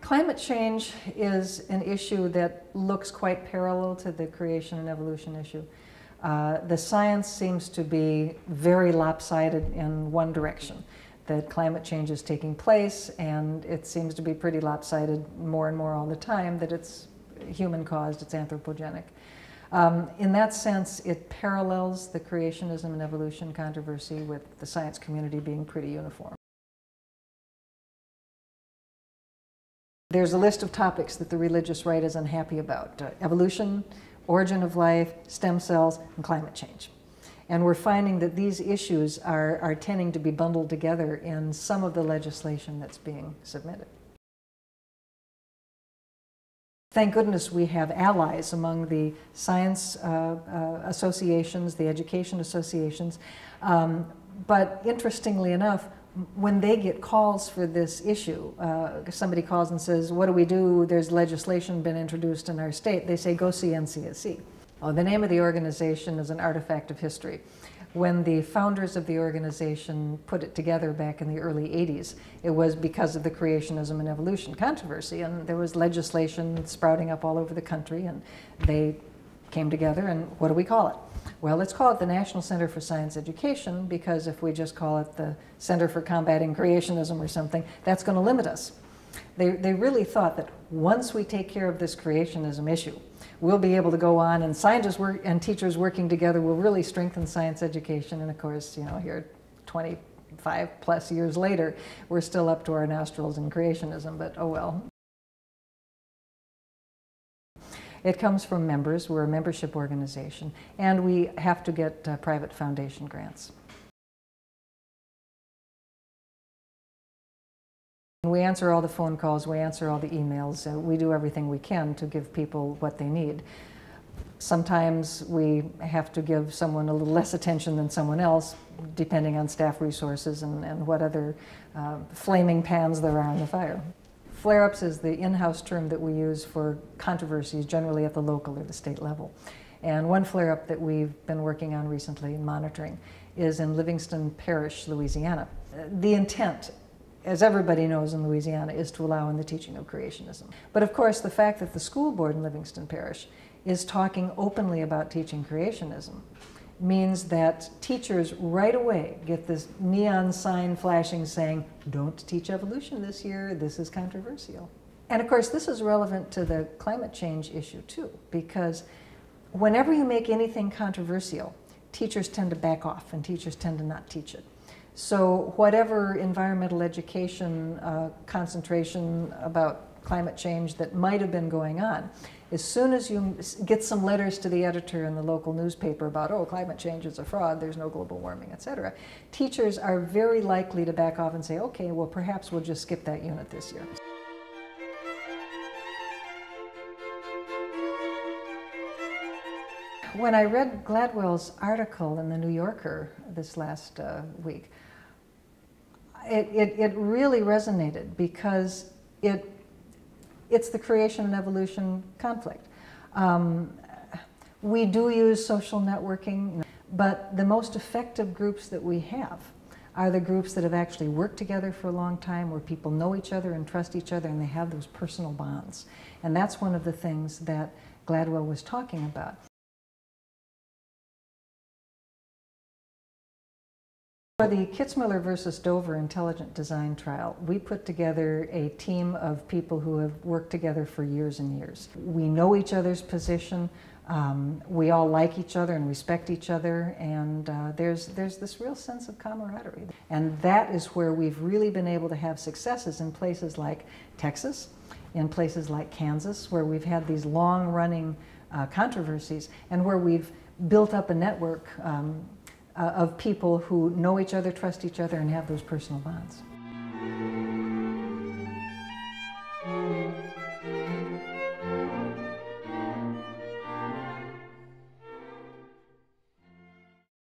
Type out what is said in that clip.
Climate change is an issue that looks quite parallel to the creation and evolution issue. Uh, the science seems to be very lopsided in one direction, that climate change is taking place, and it seems to be pretty lopsided more and more all the time, that it's human caused, it's anthropogenic. Um, in that sense, it parallels the creationism and evolution controversy with the science community being pretty uniform. There's a list of topics that the religious right is unhappy about. Uh, evolution, origin of life, stem cells, and climate change. And we're finding that these issues are, are tending to be bundled together in some of the legislation that's being submitted. Thank goodness we have allies among the science uh, uh, associations, the education associations. Um, but interestingly enough, when they get calls for this issue, uh, somebody calls and says, what do we do? There's legislation been introduced in our state. They say, go see NCSE. Oh, the name of the organization is an artifact of history. When the founders of the organization put it together back in the early 80s, it was because of the creationism and evolution controversy, and there was legislation sprouting up all over the country, and they came together, and what do we call it? Well, let's call it the National Center for Science Education because if we just call it the Center for Combating Creationism or something, that's going to limit us. They, they really thought that once we take care of this creationism issue, we'll be able to go on and scientists work, and teachers working together will really strengthen science education. And of course, you know, here 25 plus years later, we're still up to our nostrils in creationism, but oh well. It comes from members. We're a membership organization, and we have to get uh, private foundation grants. We answer all the phone calls, we answer all the emails, uh, we do everything we can to give people what they need. Sometimes we have to give someone a little less attention than someone else, depending on staff resources and, and what other uh, flaming pans there are in the fire. Flare-ups is the in-house term that we use for controversies generally at the local or the state level. And one flare-up that we've been working on recently and monitoring is in Livingston Parish, Louisiana. The intent, as everybody knows in Louisiana, is to allow in the teaching of creationism. But of course, the fact that the school board in Livingston Parish is talking openly about teaching creationism means that teachers right away get this neon sign flashing saying, don't teach evolution this year, this is controversial. And of course, this is relevant to the climate change issue too, because whenever you make anything controversial, teachers tend to back off and teachers tend to not teach it. So whatever environmental education uh, concentration about climate change that might have been going on, as soon as you get some letters to the editor in the local newspaper about, oh, climate change is a fraud, there's no global warming, etc., teachers are very likely to back off and say, okay, well, perhaps we'll just skip that unit this year. When I read Gladwell's article in the New Yorker this last uh, week, it, it, it really resonated because it it's the creation and evolution conflict. Um, we do use social networking, but the most effective groups that we have are the groups that have actually worked together for a long time, where people know each other and trust each other and they have those personal bonds. And that's one of the things that Gladwell was talking about. For the Kitzmiller versus Dover intelligent design trial, we put together a team of people who have worked together for years and years. We know each other's position, um, we all like each other and respect each other, and uh, there's, there's this real sense of camaraderie. And that is where we've really been able to have successes in places like Texas, in places like Kansas, where we've had these long-running uh, controversies, and where we've built up a network um, uh, of people who know each other, trust each other, and have those personal bonds.